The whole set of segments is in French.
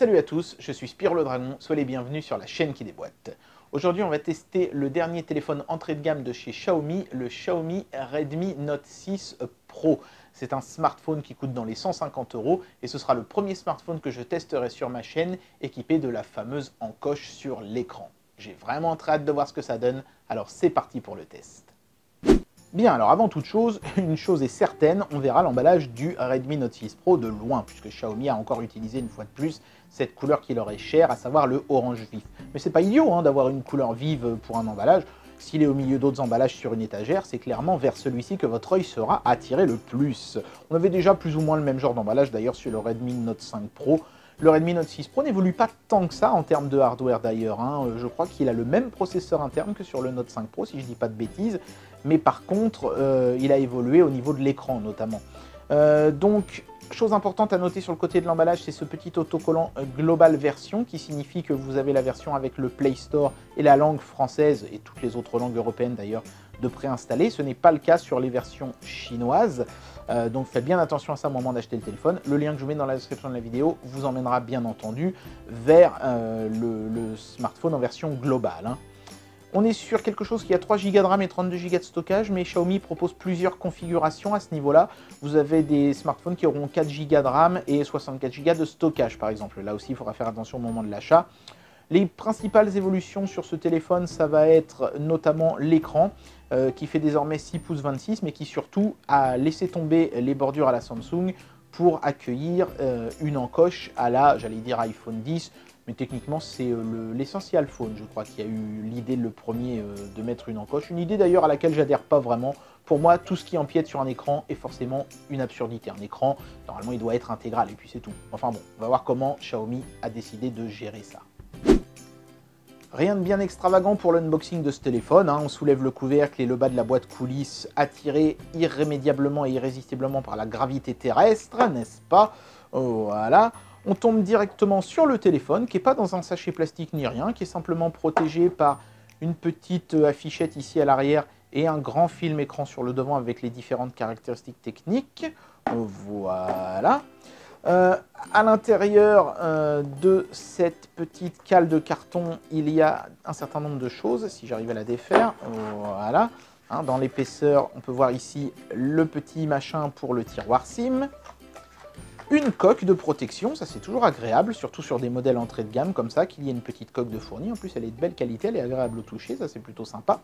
Salut à tous, je suis Spire le Dragon, soyez les bienvenus sur la chaîne qui déboîte. Aujourd'hui, on va tester le dernier téléphone entrée de gamme de chez Xiaomi, le Xiaomi Redmi Note 6 Pro. C'est un smartphone qui coûte dans les 150 euros et ce sera le premier smartphone que je testerai sur ma chaîne équipé de la fameuse encoche sur l'écran. J'ai vraiment très hâte de voir ce que ça donne, alors c'est parti pour le test. Bien, alors avant toute chose, une chose est certaine, on verra l'emballage du Redmi Note 6 Pro de loin, puisque Xiaomi a encore utilisé une fois de plus cette couleur qui leur est chère, à savoir le orange vif. Mais c'est pas idiot hein, d'avoir une couleur vive pour un emballage. S'il est au milieu d'autres emballages sur une étagère, c'est clairement vers celui-ci que votre œil sera attiré le plus. On avait déjà plus ou moins le même genre d'emballage d'ailleurs sur le Redmi Note 5 Pro, le Redmi Note 6 Pro n'évolue pas tant que ça en termes de hardware d'ailleurs. Hein. Je crois qu'il a le même processeur interne que sur le Note 5 Pro, si je ne dis pas de bêtises. Mais par contre, euh, il a évolué au niveau de l'écran notamment. Euh, donc, chose importante à noter sur le côté de l'emballage, c'est ce petit autocollant Global Version qui signifie que vous avez la version avec le Play Store et la langue française et toutes les autres langues européennes d'ailleurs de préinstaller. Ce n'est pas le cas sur les versions chinoises. Euh, donc faites bien attention à ça au moment d'acheter le téléphone. Le lien que je vous mets dans la description de la vidéo vous emmènera bien entendu vers le, smartphone en version globale. Hein. On est sur quelque chose qui a 3 Go de RAM et 32 Go de stockage, mais Xiaomi propose plusieurs configurations à ce niveau-là. Vous avez des smartphones qui auront 4 Go de RAM et 64 Go de stockage, par exemple. Là aussi, il faudra faire attention au moment de l'achat. Les principales évolutions sur ce téléphone, ça va être notamment l'écran, euh, qui fait désormais 6 pouces 26, mais qui surtout a laissé tomber les bordures à la Samsung pour accueillir euh, une encoche à la, j'allais dire iPhone 10, mais techniquement c'est euh, l'essentiel phone, je crois, qui a eu l'idée le premier de mettre une encoche. Une idée d'ailleurs à laquelle j'adhère pas vraiment. Pour moi, tout ce qui empiète sur un écran est forcément une absurdité. Un écran, normalement, il doit être intégral, et puis c'est tout. Enfin bon, on va voir comment Xiaomi a décidé de gérer ça. Rien de bien extravagant pour l'unboxing de ce téléphone, hein. on soulève le couvercle et le bas de la boîte coulisse attiré irrémédiablement et irrésistiblement par la gravité terrestre, n'est-ce pas? Voilà. On tombe directement sur le téléphone, qui n'est pas dans un sachet plastique ni rien, qui est simplement protégé par une petite affichette ici à l'arrière et un grand film écran sur le devant avec les différentes caractéristiques techniques. Voilà. Euh, à l'intérieur euh, de cette petite cale de carton, il y a un certain nombre de choses, si j'arrive à la défaire. Voilà. Hein, dans l'épaisseur, on peut voir ici le petit machin pour le tiroir SIM. Une coque de protection, ça c'est toujours agréable, surtout sur des modèles entrée de gamme comme ça, qu'il y ait une petite coque de fourni. En plus, elle est de belle qualité, elle est agréable au toucher, ça c'est plutôt sympa.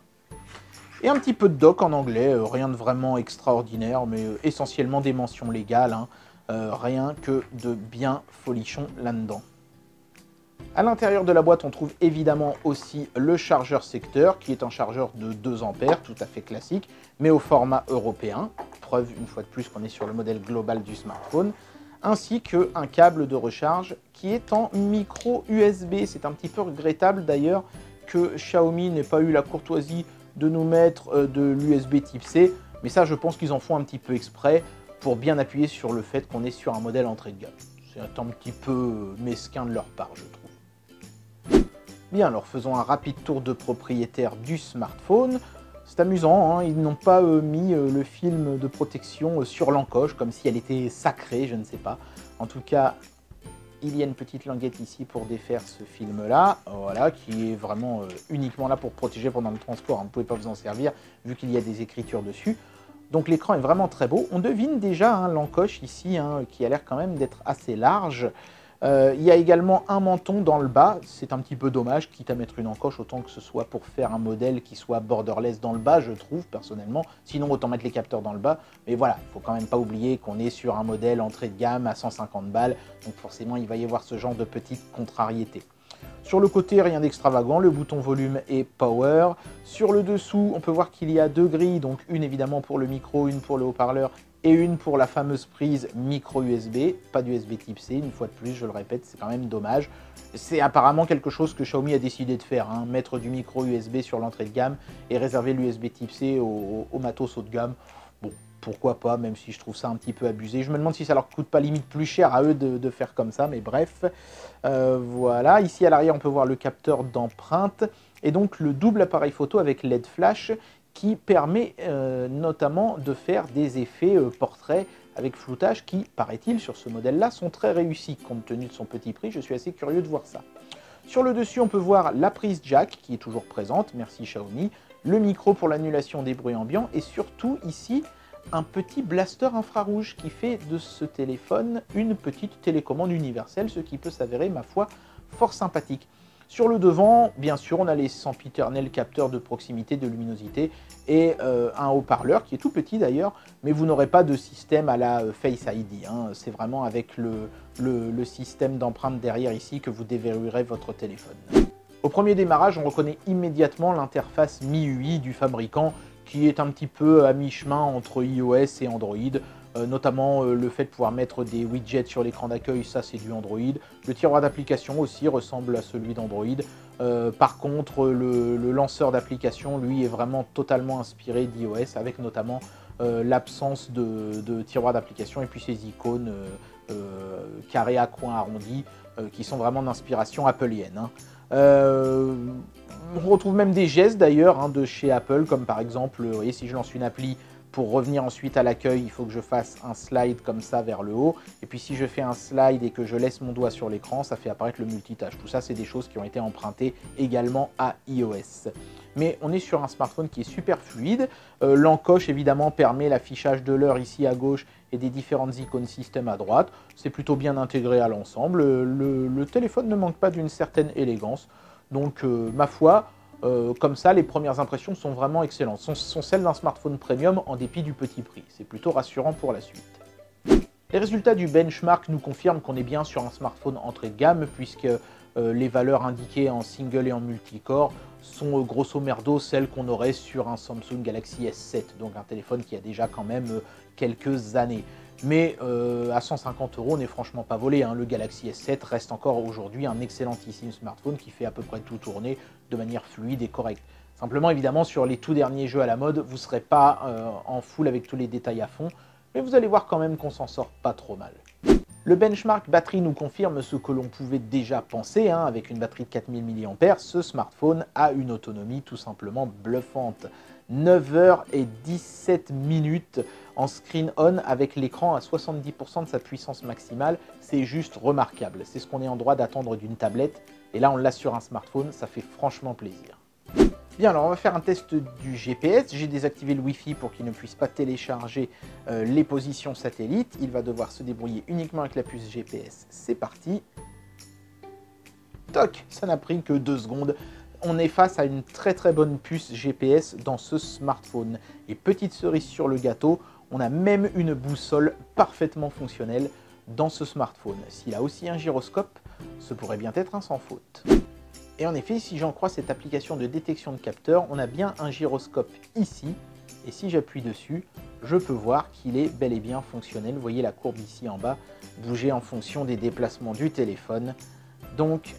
Et un petit peu de doc en anglais, euh, rien de vraiment extraordinaire, mais essentiellement des mentions légales. Hein. Euh, rien que de bien folichon là-dedans. À l'intérieur de la boîte, on trouve évidemment aussi le chargeur secteur, qui est un chargeur de 2 ampères, tout à fait classique, mais au format européen. Preuve une fois de plus qu'on est sur le modèle global du smartphone. Ainsi qu'un câble de recharge qui est en micro USB. C'est un petit peu regrettable d'ailleurs que Xiaomi n'ait pas eu la courtoisie de nous mettre euh, de l'USB type C. Mais ça, je pense qu'ils en font un petit peu exprès pour bien appuyer sur le fait qu'on est sur un modèle entrée de gamme. C'est un petit peu mesquin de leur part, je trouve. Bien, alors faisons un rapide tour de propriétaire du smartphone. C'est amusant, hein, ils n'ont pas euh, mis euh, le film de protection euh, sur l'encoche, comme si elle était sacrée, je ne sais pas. En tout cas, il y a une petite languette ici pour défaire ce film-là, voilà, qui est vraiment uniquement là pour protéger pendant le transport. Hein. Vous ne pouvez pas vous en servir, vu qu'il y a des écritures dessus. Donc l'écran est vraiment très beau. On devine déjà hein, l'encoche ici, qui a l'air quand même d'être assez large. Euh, il y a également un menton dans le bas, c'est un petit peu dommage, quitte à mettre une encoche, autant que ce soit pour faire un modèle qui soit borderless dans le bas, je trouve personnellement. Sinon, autant mettre les capteurs dans le bas. Mais voilà, il faut quand même pas oublier qu'on est sur un modèle entrée de gamme à 150 balles, donc forcément il va y avoir ce genre de petites contrariétés. Sur le côté, rien d'extravagant, le bouton volume et power. Sur le dessous, on peut voir qu'il y a deux grilles, donc une évidemment pour le micro, une pour le haut-parleur et une pour la fameuse prise micro USB, pas d'USB type C, une fois de plus, je le répète, c'est quand même dommage. C'est apparemment quelque chose que Xiaomi a décidé de faire, hein, mettre du micro USB sur l'entrée de gamme et réserver l'USB type C au, matos haut de gamme. Bon, pourquoi pas, même si je trouve ça un petit peu abusé. Je me demande si ça leur coûte pas limite plus cher à eux de, faire comme ça, mais bref. Euh, voilà, ici à l'arrière, on peut voir le capteur d'empreinte et donc le double appareil photo avec LED flash qui permet euh, notamment de faire des effets euh, portraits avec floutage qui, paraît-il, sur ce modèle-là, sont très réussis compte tenu de son petit prix. Je suis assez curieux de voir ça. Sur le dessus, on peut voir la prise jack qui est toujours présente, merci Xiaomi, le micro pour l'annulation des bruits ambiants et surtout ici un petit blaster infrarouge qui fait de ce téléphone une petite télécommande universelle, ce qui peut s'avérer, ma foi, fort sympathique. Sur le devant, bien sûr, on a les sempiternels capteurs de proximité de luminosité et euh, un haut-parleur qui est tout petit d'ailleurs, mais vous n'aurez pas de système à la euh, Face ID. Hein. C'est vraiment avec le, le système d'empreinte derrière ici que vous déverrouillerez votre téléphone. Au premier démarrage, on reconnaît immédiatement l'interface MIUI du fabricant qui est un petit peu à mi-chemin entre iOS et Android. Euh, notamment euh, le fait de pouvoir mettre des widgets sur l'écran d'accueil, ça c'est du Android. Le tiroir d'application aussi ressemble à celui d'Android. Euh, par contre, le, lanceur d'application, lui, est vraiment totalement inspiré d'iOS, avec notamment l'absence de, tiroir d'application et puis ces icônes carrés à coins arrondis qui sont vraiment d'inspiration appleienne. Hein. on retrouve même des gestes d'ailleurs hein, de chez Apple, comme par exemple, si je lance une appli, pour revenir ensuite à l'accueil, il faut que je fasse un slide comme ça vers le haut. Et puis si je fais un slide et que je laisse mon doigt sur l'écran, ça fait apparaître le multitâche. Tout ça, c'est des choses qui ont été empruntées également à iOS. Mais on est sur un smartphone qui est super fluide. Euh, l'encoche, évidemment, permet l'affichage de l'heure ici à gauche et des différentes icônes système à droite. C'est plutôt bien intégré à l'ensemble. Le, téléphone ne manque pas d'une certaine élégance. Donc, euh, ma foi, euh, comme ça, les premières impressions sont vraiment excellentes. Sont, sont celles d'un smartphone premium en dépit du petit prix. C'est plutôt rassurant pour la suite. Les résultats du benchmark nous confirment qu'on est bien sur un smartphone entrée de gamme puisque euh, les valeurs indiquées en single et en multicore sont euh, grosso merdo celles qu'on aurait sur un Samsung Galaxy S7, donc un téléphone qui a déjà quand même quelques années. Mais euh, à 150 euros, on n'est franchement pas volé. Hein. Le Galaxy S7 reste encore aujourd'hui un excellentissime smartphone qui fait à peu près tout tourner de manière fluide et correcte. Simplement, évidemment, sur les tout derniers jeux à la mode, vous ne serez pas euh, en full avec tous les détails à fond, mais vous allez voir quand même qu'on s'en sort pas trop mal. Le benchmark batterie nous confirme ce que l'on pouvait déjà penser, hein. avec une batterie de 4000 mAh, ce smartphone a une autonomie tout simplement bluffante. 9h17 minutes en screen on avec l'écran à 70% de sa puissance maximale. C'est juste remarquable. C'est ce qu'on est en droit d'attendre d'une tablette. Et là, on l'a sur un smartphone. Ça fait franchement plaisir. Bien, alors on va faire un test du GPS. J'ai désactivé le Wi-Fi pour qu'il ne puisse pas télécharger euh, les positions satellites. Il va devoir se débrouiller uniquement avec la puce GPS. C'est parti. Toc, ça n'a pris que deux secondes on est face à une très très bonne puce GPS dans ce smartphone. Et petite cerise sur le gâteau, on a même une boussole parfaitement fonctionnelle dans ce smartphone. S'il a aussi un gyroscope, ce pourrait bien être un sans faute. Et en effet, si j'en crois cette application de détection de capteurs, on a bien un gyroscope ici, et si j'appuie dessus, je peux voir qu'il est bel et bien fonctionnel. Vous voyez la courbe ici en bas bouger en fonction des déplacements du téléphone. Donc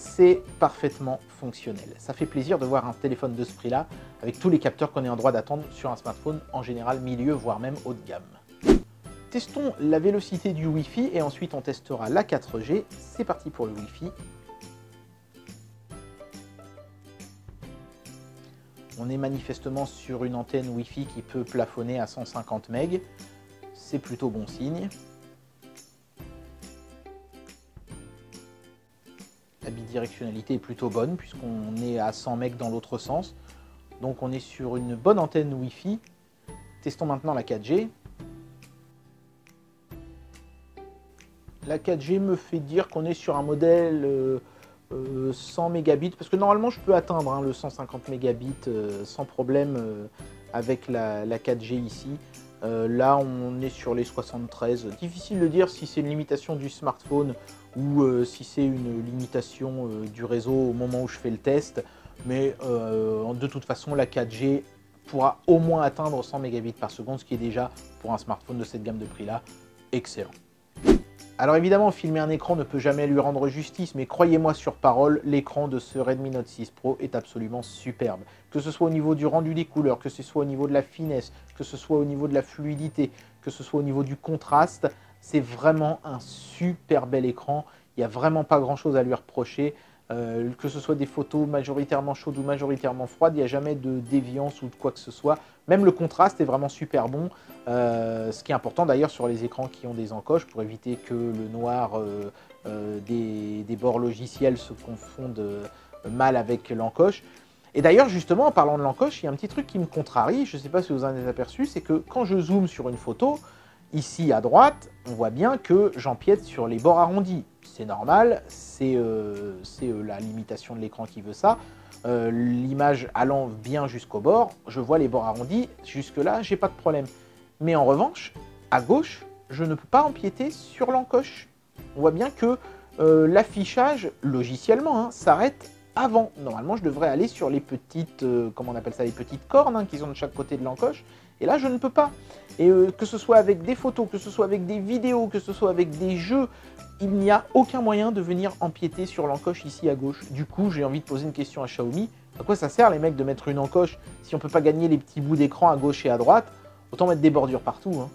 c'est parfaitement fonctionnel. Ça fait plaisir de voir un téléphone de ce prix-là, avec tous les capteurs qu'on est en droit d'attendre sur un smartphone, en général milieu, voire même haut de gamme. Testons la vélocité du Wi-Fi et ensuite on testera la 4G. C'est parti pour le Wi-Fi. On est manifestement sur une antenne Wi-Fi qui peut plafonner à 150 MB. C'est plutôt bon signe. La bidirectionnalité est plutôt bonne puisqu'on est à 100 mecs dans l'autre sens. Donc on est sur une bonne antenne Wi-Fi. Testons maintenant la 4G. La 4G me fait dire qu'on est sur un modèle 100 euh, euh, mégabits, parce que normalement je peux atteindre hein, le 150 mégabits euh, sans problème avec la, 4G ici. Là on est sur les 73. Difficile de dire si c'est une limitation du smartphone ou euh, si c'est une limitation euh, du réseau au moment où je fais le test. Mais euh, de toute façon, la 4G pourra au moins atteindre 100 mégabits par seconde, ce qui est déjà, pour un smartphone de cette gamme de prix-là, excellent. Alors évidemment, filmer un écran ne peut jamais lui rendre justice, mais croyez-moi sur parole, l'écran de ce Redmi Note 6 Pro est absolument superbe. Que ce soit au niveau du rendu des couleurs, que ce soit au niveau de la finesse, que ce soit au niveau de la fluidité, que ce soit au niveau du contraste, c'est vraiment un super bel écran. Il n'y a vraiment pas grand chose à lui reprocher. Euh, que ce soit des photos majoritairement chaudes ou majoritairement froides, il n'y a jamais de déviance ou de quoi que ce soit. Même le contraste est vraiment super bon, euh, ce qui est important d'ailleurs sur les écrans qui ont des encoches pour éviter que le noir euh, des, des, bords logiciels se confondent mal avec l'encoche. Et d'ailleurs, justement, en parlant de l'encoche, il y a un petit truc qui me contrarie, je ne sais pas si vous en avez aperçu, c'est que quand je zoome sur une photo, ici à droite, on voit bien que j'empiète sur les bords arrondis. C'est normal, c'est euh, euh, la limitation de l'écran qui veut ça. Euh, l'image allant bien jusqu'au bord, je vois les bords arrondis, jusque-là, j'ai pas de problème. Mais en revanche, à gauche, je ne peux pas empiéter sur l'encoche. On voit bien que l'affichage, logiciellement, hein, s'arrête avant. Normalement, je devrais aller sur les petites, comment on appelle ça, les petites cornes hein, qui sont de chaque côté de l'encoche. Et là, je ne peux pas. Et euh, que ce soit avec des photos, que ce soit avec des vidéos, que ce soit avec des jeux, il n'y a aucun moyen de venir empiéter sur l'encoche ici à gauche. Du coup, j'ai envie de poser une question à Xiaomi. À quoi ça sert les mecs de mettre une encoche si on peut pas gagner les petits bouts d'écran à gauche et à droite? Autant mettre des bordures partout. Hein.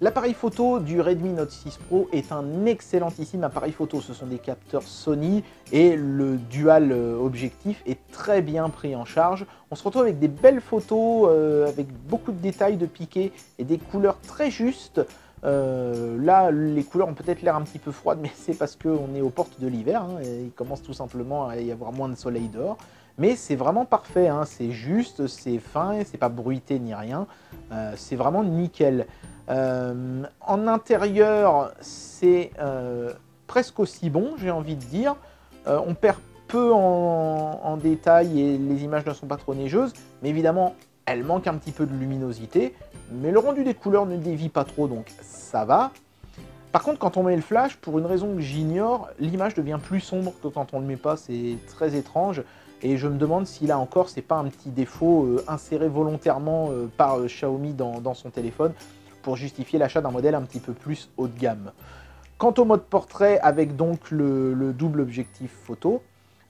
L'appareil photo du Redmi Note 6 Pro est un excellentissime appareil photo. Ce sont des capteurs Sony et le dual euh, objectif est très bien pris en charge. On se retrouve avec des belles photos euh, avec beaucoup de détails de piqué et des couleurs très justes. Euh, là, les couleurs ont peut-être l'air un petit peu froides, mais c'est parce qu'on est aux portes de l'hiver. Hein, il commence tout simplement à y avoir moins de soleil dehors. Mais c'est vraiment parfait, hein, c'est juste, c'est fin, c'est pas bruité ni rien. c'est vraiment nickel. Euh, en intérieur, c'est euh, presque aussi bon, j'ai envie de dire. Euh, on perd peu en, détail et les images ne sont pas trop neigeuses, mais évidemment, elle manque un petit peu de luminosité. Mais le rendu des couleurs ne dévie pas trop, donc ça va. Par contre, quand on met le flash, pour une raison que j'ignore, l'image devient plus sombre que quand on ne le met pas. C'est très étrange. Et je me demande si là encore, c'est pas un petit défaut inséré volontairement par Xiaomi dans, son téléphone pour justifier l'achat d'un modèle un petit peu plus haut de gamme. Quant au mode portrait avec donc le, double objectif photo,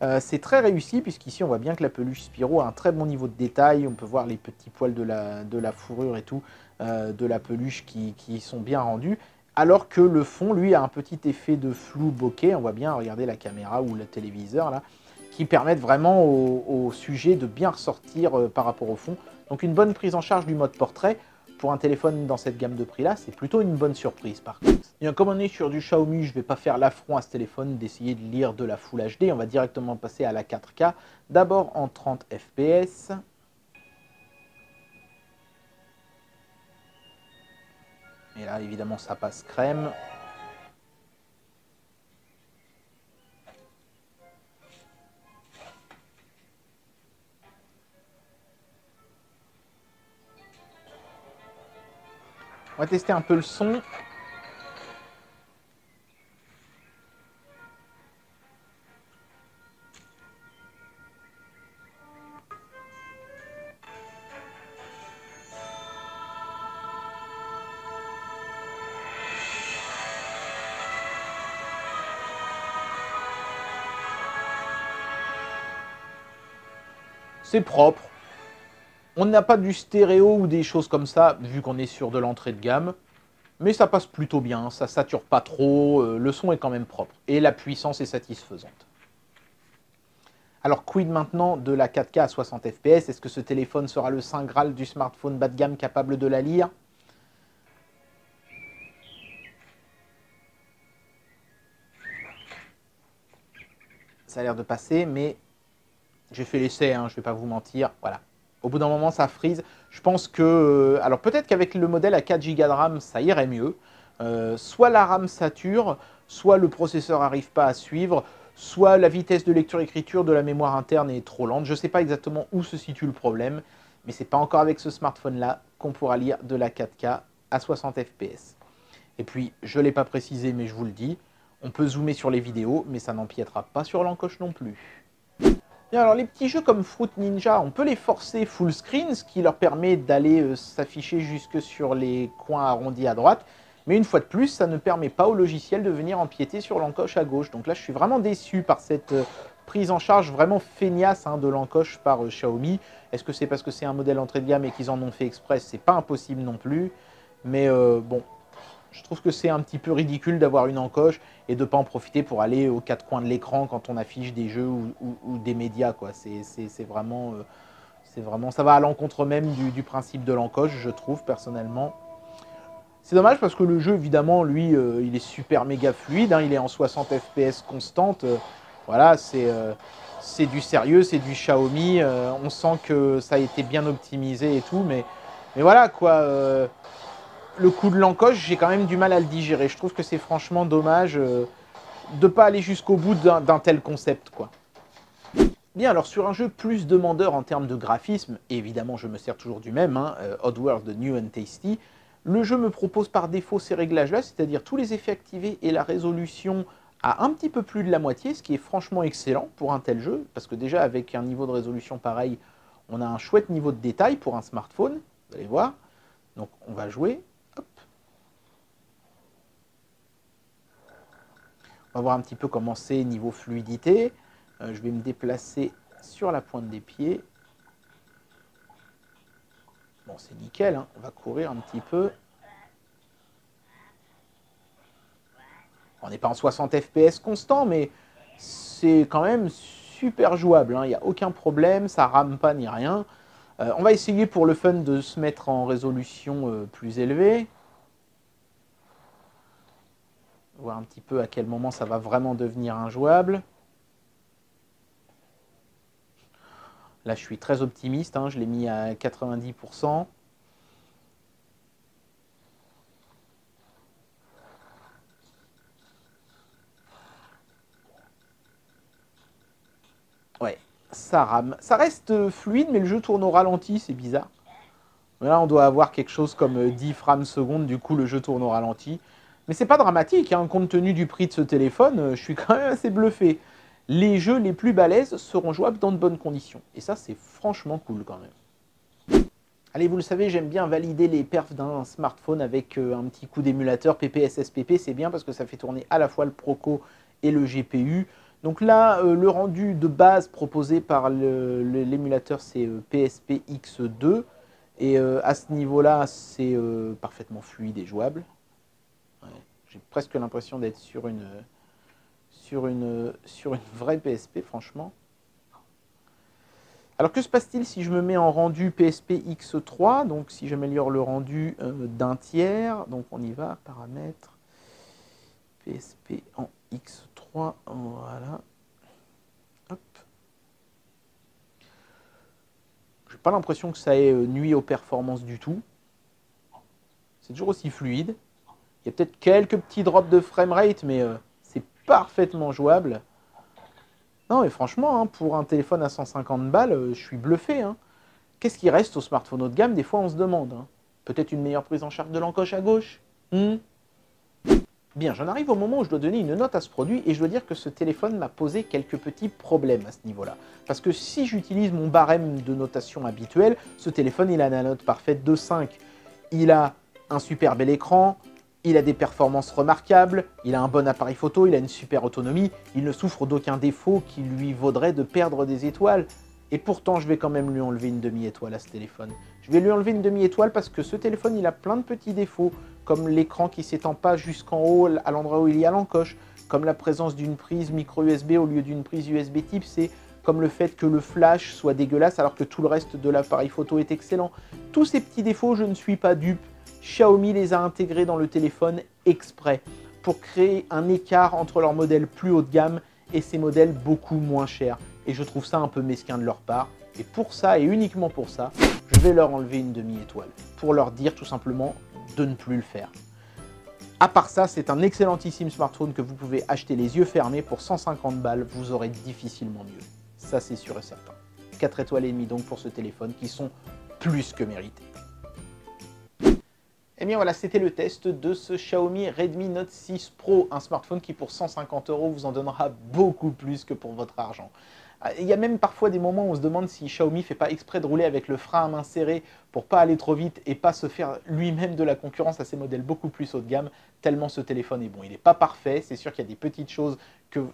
euh, c'est très réussi puisqu'ici on voit bien que la peluche Spiro a un très bon niveau de détail, on peut voir les petits poils de la, fourrure et tout euh, de la peluche qui, sont bien rendus, alors que le fond lui a un petit effet de flou bokeh, on voit bien, regardez la caméra ou le téléviseur là, qui permettent vraiment au, sujet de bien ressortir euh, par rapport au fond. Donc une bonne prise en charge du mode portrait, pour un téléphone dans cette gamme de prix-là, c'est plutôt une bonne surprise par contre. Bien, comme on est sur du Xiaomi, je vais pas faire l'affront à ce téléphone d'essayer de lire de la Full HD. On va directement passer à la 4K. D'abord en 30 fps. Et là, évidemment, ça passe crème. On va tester un peu le son. C'est propre. On n'a pas du stéréo ou des choses comme ça, vu qu'on est sur de l'entrée de gamme. Mais ça passe plutôt bien, ça sature pas trop, euh, le son est quand même propre. Et la puissance est satisfaisante. Alors quid maintenant de la 4K à 60 fps Est-ce que ce téléphone sera le saint graal du smartphone bas de gamme capable de la lire? Ça a l'air de passer, mais j'ai fait l'essai, hein, je ne vais pas vous mentir. Voilà, au bout d'un moment, ça frise. Je pense que... Euh, alors peut-être qu'avec le modèle à 4 Go de RAM, ça irait mieux. Euh, soit la RAM sature, soit le processeur n'arrive pas à suivre, soit la vitesse de lecture-écriture de la mémoire interne est trop lente. Je ne sais pas exactement où se situe le problème, mais ce n'est pas encore avec ce smartphone-là qu'on pourra lire de la 4K à 60 fps. Et puis, je ne l'ai pas précisé, mais je vous le dis, on peut zoomer sur les vidéos, mais ça n'empiétera pas sur l'encoche non plus alors les petits jeux comme Fruit Ninja, on peut les forcer full screen, ce qui leur permet d'aller euh, s'afficher jusque sur les coins arrondis à droite. Mais une fois de plus, ça ne permet pas au logiciel de venir empiéter sur l'encoche à gauche. Donc là, je suis vraiment déçu par cette euh, prise en charge vraiment feignasse hein, de l'encoche par euh, Xiaomi. Est-ce que c'est parce que c'est un modèle entrée de gamme et qu'ils en ont fait express C'est pas impossible non plus. Mais bon, Je trouve que c'est un petit peu ridicule d'avoir une encoche et de ne pas en profiter pour aller aux quatre coins de l'écran quand on affiche des jeux ou, des médias. C'est vraiment, euh, vraiment, ça va à l'encontre même du, principe de l'encoche, je trouve personnellement. C'est dommage parce que le jeu, évidemment, lui, euh, il est super méga fluide. Hein. il est en 60 FPS constante. Euh, voilà, c'est du sérieux, c'est du Xiaomi. on sent que ça a été bien optimisé et tout, mais, mais voilà quoi le coup de l'encoche, j'ai quand même du mal à le digérer. Je trouve que c'est franchement dommage euh, de ne pas aller jusqu'au bout d'un tel concept. quoi. Bien, alors sur un jeu plus demandeur en termes de graphisme, et évidemment je me sers toujours du même, hein, euh, Oddworld New and Tasty, le jeu me propose par défaut ces réglages-là, c'est-à-dire tous les effets activés et la résolution à un petit peu plus de la moitié, ce qui est franchement excellent pour un tel jeu, parce que déjà avec un niveau de résolution pareil, on a un chouette niveau de détail pour un smartphone, vous allez voir. Donc on va jouer, On va voir un petit peu comment c'est niveau fluidité. Euh, je vais me déplacer sur la pointe des pieds. Bon, c'est nickel, hein. on va courir un petit peu. On n'est pas en 60 fps constant, mais c'est quand même super jouable. Hein. Il n'y a aucun problème, ça rame pas ni rien. Euh, on va essayer pour le fun de se mettre en résolution euh, plus élevée voir un petit peu à quel moment ça va vraiment devenir injouable. Là, je suis très optimiste, hein, je l'ai mis à 90%. Ouais, ça rame. Ça reste fluide, mais le jeu tourne au ralenti, c'est bizarre. Là, on doit avoir quelque chose comme 10 frames secondes, du coup, le jeu tourne au ralenti. Mais c'est pas dramatique, hein. compte tenu du prix de ce téléphone, euh, je suis quand même assez bluffé. Les jeux les plus balèzes seront jouables dans de bonnes conditions. Et ça, c'est franchement cool quand même. Allez, vous le savez, j'aime bien valider les perfs d'un smartphone avec euh, un petit coup d'émulateur PPSSPP. C'est bien parce que ça fait tourner à la fois le Proco et le GPU. Donc là, euh, le rendu de base proposé par l'émulateur, c'est PSPX2. Et à ce niveau-là, c'est parfaitement fluide et jouable. J'ai presque l'impression d'être sur une, sur, une, sur une vraie PSP, franchement. Alors que se passe-t-il si je me mets en rendu PSP X3 Donc si j'améliore le rendu euh, d'un tiers, donc on y va, paramètres, PSP en X3, voilà. Hop. J'ai pas l'impression que ça ait euh, nuit aux performances du tout. C'est toujours aussi fluide. Il y a peut-être quelques petits drops de framerate, mais euh, c'est parfaitement jouable. Non, mais franchement, hein, pour un téléphone à 150 balles, euh, je suis bluffé. Hein. Qu'est-ce qui reste au smartphone haut de gamme? Des fois, on se demande. Hein. Peut-être une meilleure prise en charge de l'encoche à gauche? Hmm? Bien, j'en arrive au moment où je dois donner une note à ce produit et je dois dire que ce téléphone m'a posé quelques petits problèmes à ce niveau-là. Parce que si j'utilise mon barème de notation habituel, ce téléphone, il a la note parfaite de 5. Il a un super bel écran, il a des performances remarquables, il a un bon appareil photo, il a une super autonomie, il ne souffre d'aucun défaut qui lui vaudrait de perdre des étoiles. Et pourtant, je vais quand même lui enlever une demi-étoile à ce téléphone. Je vais lui enlever une demi-étoile parce que ce téléphone, il a plein de petits défauts, comme l'écran qui s'étend pas jusqu'en haut à l'endroit où il y a l'encoche, comme la présence d'une prise micro USB au lieu d'une prise USB type C, comme le fait que le flash soit dégueulasse alors que tout le reste de l'appareil photo est excellent. Tous ces petits défauts, je ne suis pas dupe. Xiaomi les a intégrés dans le téléphone exprès pour créer un écart entre leurs modèles plus haut de gamme et ces modèles beaucoup moins chers. Et je trouve ça un peu mesquin de leur part. Et pour ça, et uniquement pour ça, je vais leur enlever une demi-étoile. Pour leur dire tout simplement de ne plus le faire. À part ça, c'est un excellentissime smartphone que vous pouvez acheter les yeux fermés pour 150 balles. Vous aurez difficilement mieux. Ça, c'est sûr et certain. 4 étoiles et demie donc pour ce téléphone qui sont plus que mérités. Et eh bien voilà, c'était le test de ce Xiaomi Redmi Note 6 Pro, un smartphone qui pour 150 euros vous en donnera beaucoup plus que pour votre argent. Ah, il y a même parfois des moments où on se demande si Xiaomi fait pas exprès de rouler avec le frein à main serré pour pas aller trop vite et pas se faire lui-même de la concurrence à ses modèles beaucoup plus haut de gamme, tellement ce téléphone est bon. Il n'est pas parfait, c'est sûr qu'il y a des petites choses,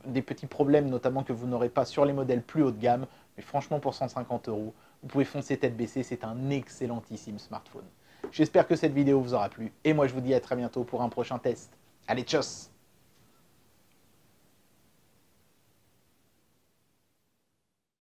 des petits problèmes notamment que vous n'aurez pas sur les modèles plus haut de gamme, mais franchement pour 150 euros, vous pouvez foncer tête baissée, c'est un excellentissime smartphone. J'espère que cette vidéo vous aura plu et moi je vous dis à très bientôt pour un prochain test. Allez, tchuss